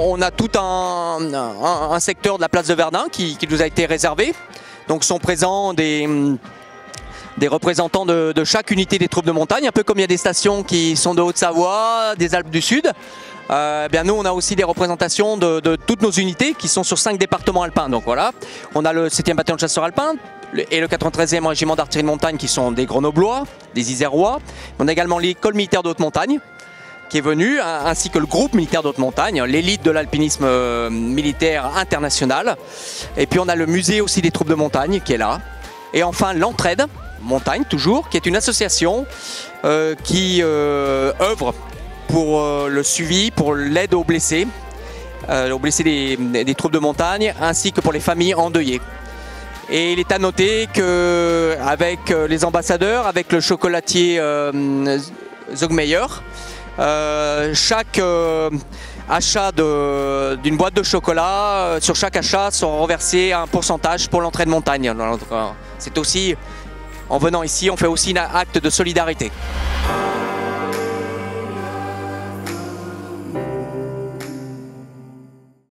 On a tout un, un- secteur de la place de Verdun qui, nous a été réservé. Donc sont présents des, représentants de, chaque unité des troupes de montagne, un peu comme il y a des stations qui sont de Haute-Savoie, des Alpes du Sud. Euh, eh bien nous, on a aussi des représentations de, de toutes nos unités qui sont sur cinq départements alpins. Donc voilà, on a le 7e bataillon de chasseurs alpins et le 93e régiment d'artillerie de montagne qui sont des Grenoblois, des Isérois. On a également l'école militaire de haute montagne qui est hein, ainsi que le groupe militaire de haute montagne, l'élite de l'alpinisme euh, militaire international. Et puis on a le musée aussi des troupes de montagne qui est là. Et enfin l'entraide montagne toujours, qui est une association euh, qui euh, œuvre pour le suivi, pour l'aide aux blessés, aux blessés des, troupes de montagne, ainsi que pour les familles endeuillées. Et il est à noter que avec les ambassadeurs, avec le chocolatier Zogmeyer, chaque euh, achat d'une boîte de chocolat, euh, sur chaque achat sera reversé un pourcentage pour l'entrée de montagne. Euh, C'est aussi, en venant ici, on fait aussi un acte de solidarité.